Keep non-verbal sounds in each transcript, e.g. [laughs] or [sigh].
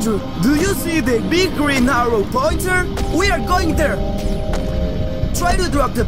Andrew, do you see the big green arrow pointer? We are going there. Try to drop the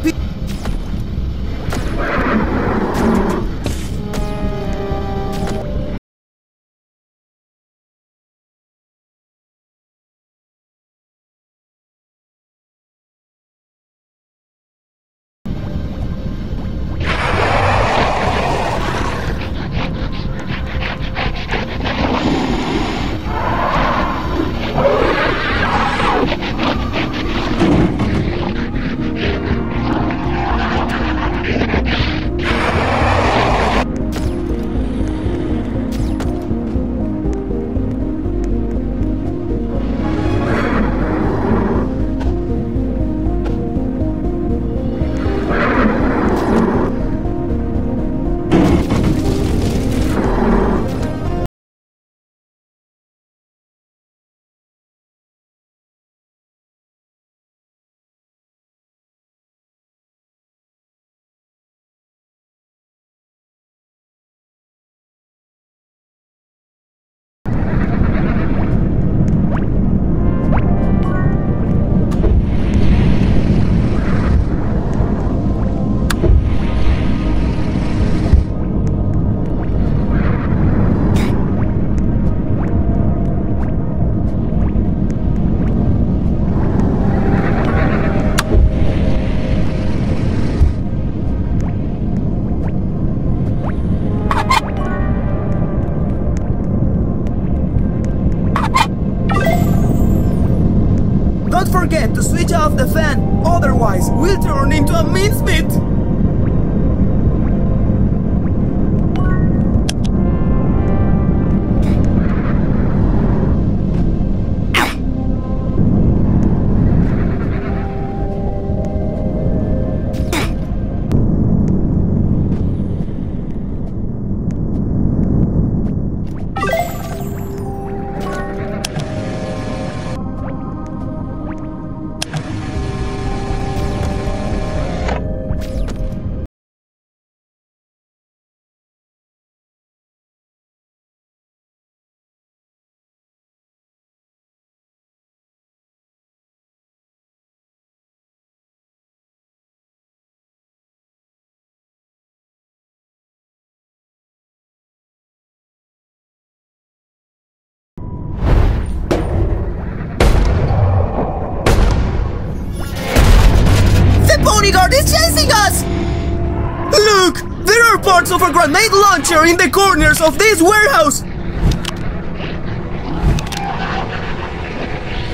Look! There are parts of a grenade launcher in the corners of this warehouse!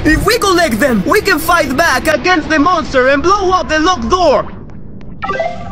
If we collect them, we can fight back against the monster and blow up the locked door!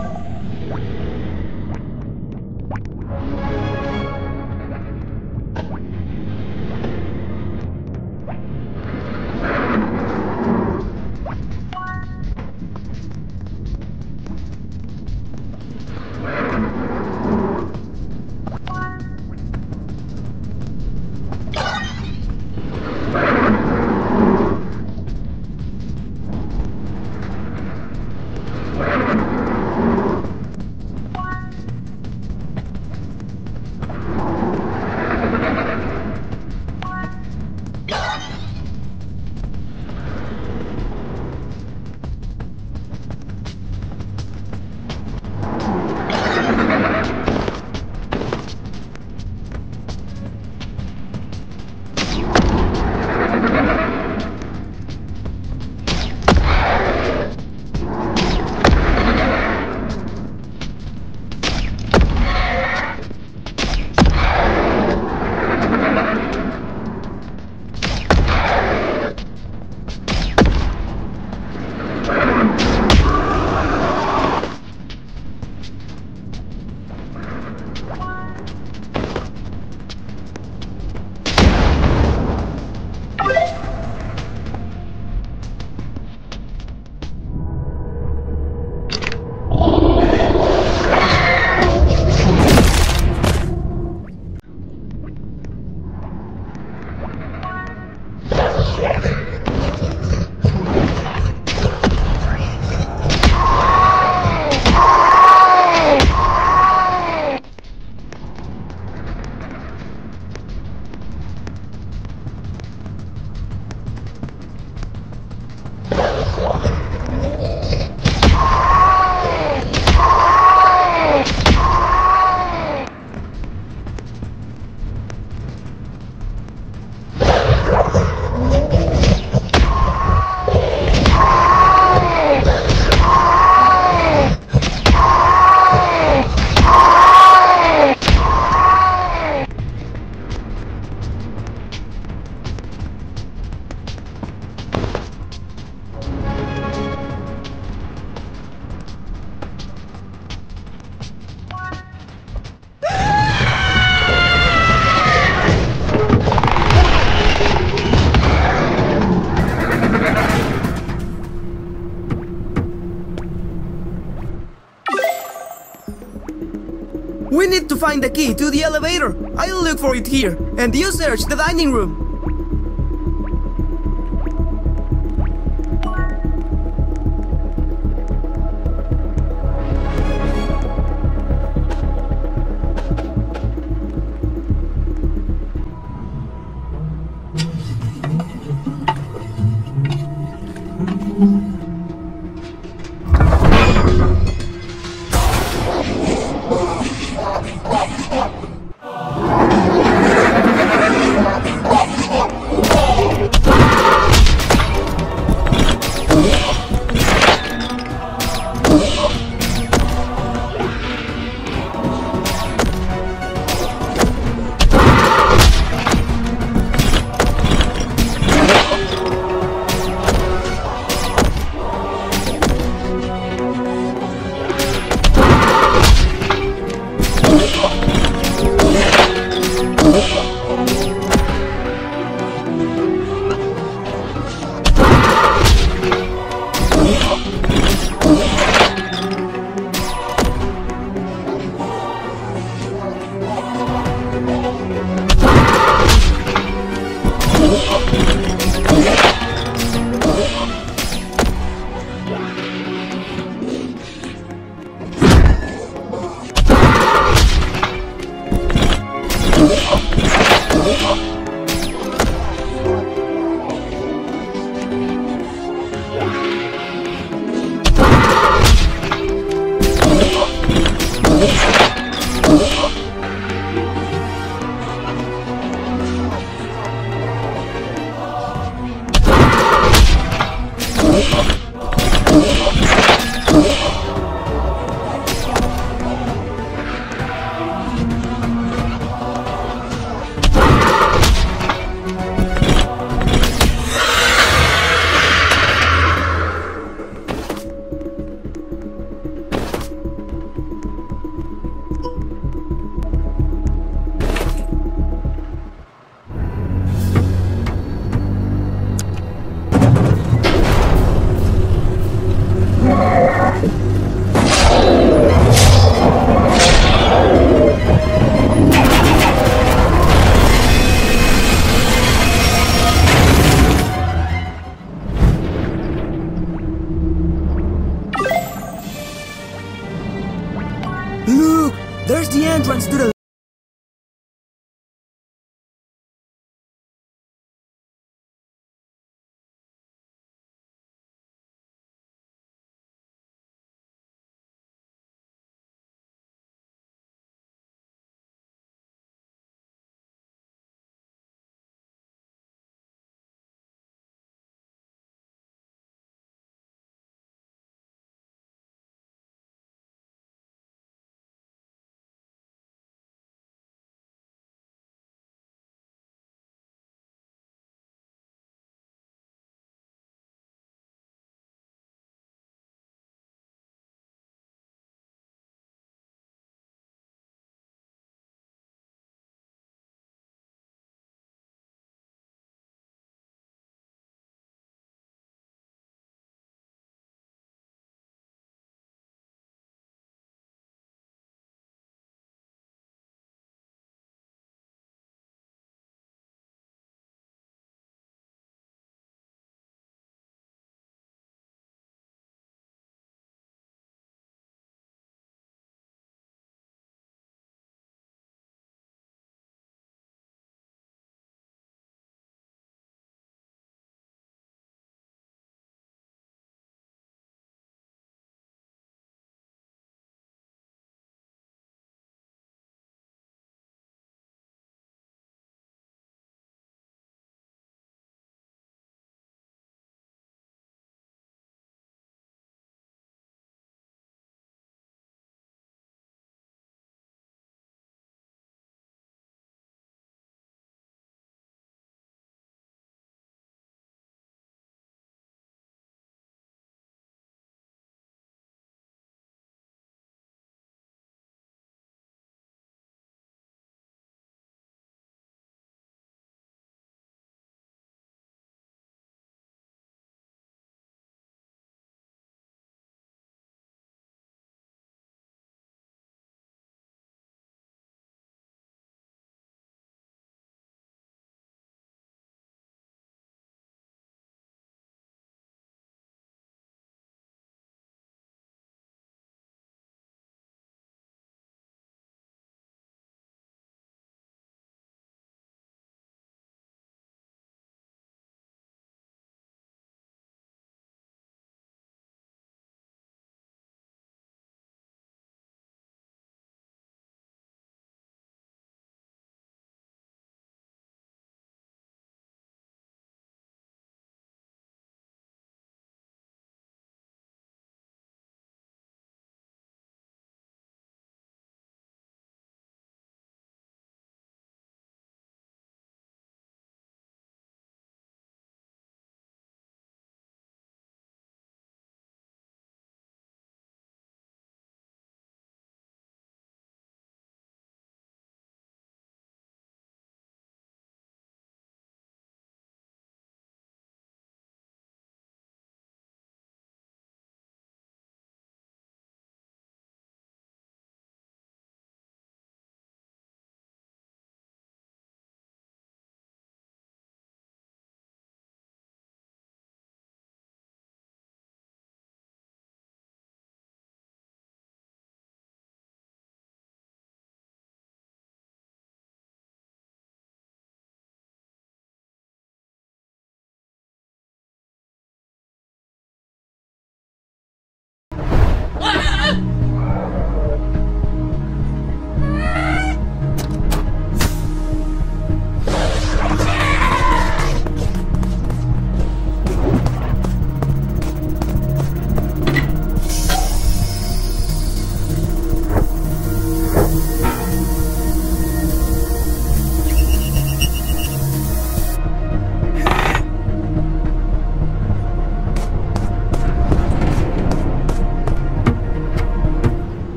Find the key to the elevator. I'll look for it here, and you search the dining room.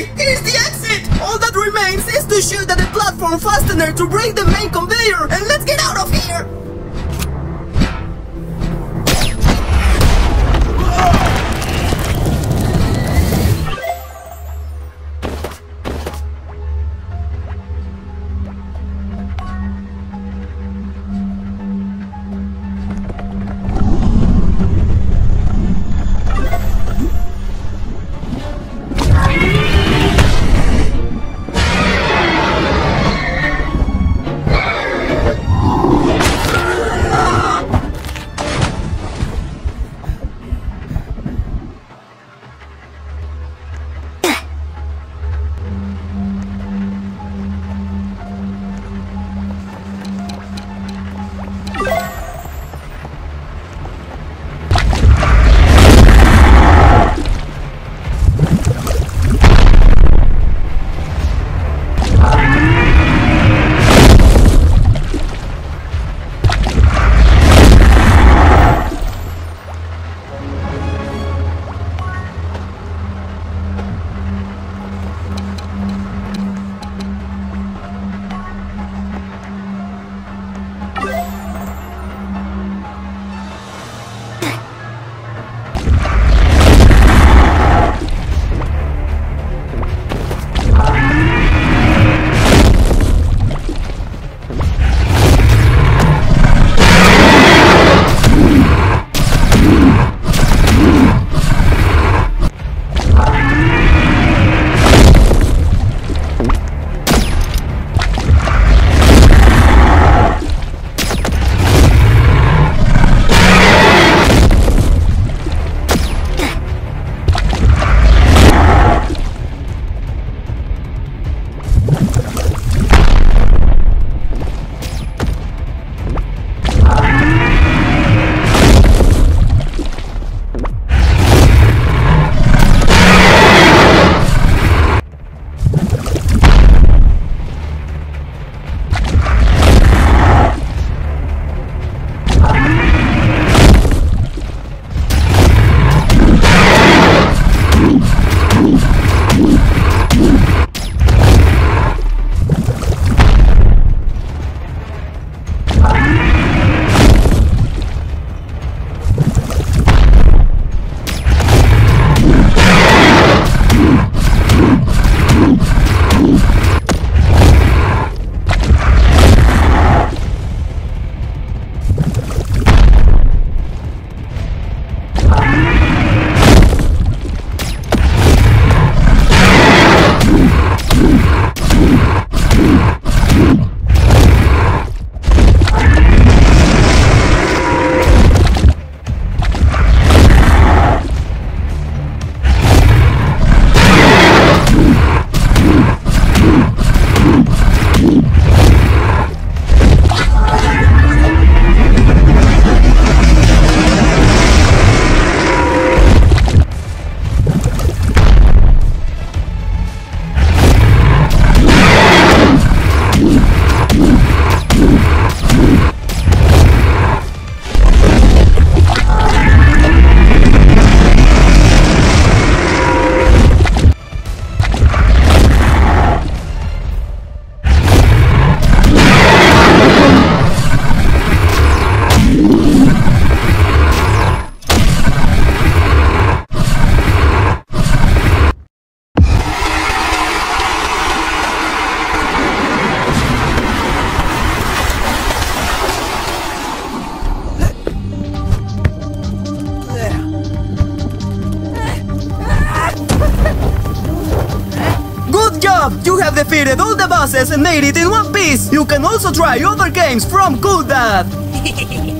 way! Here's the exit! All that remains is to shoot at the platform fastener to break the main conveyor, and let's get out of here! Defeated all the bosses and made it in one piece! You can also try other games from Cool Dad! [laughs]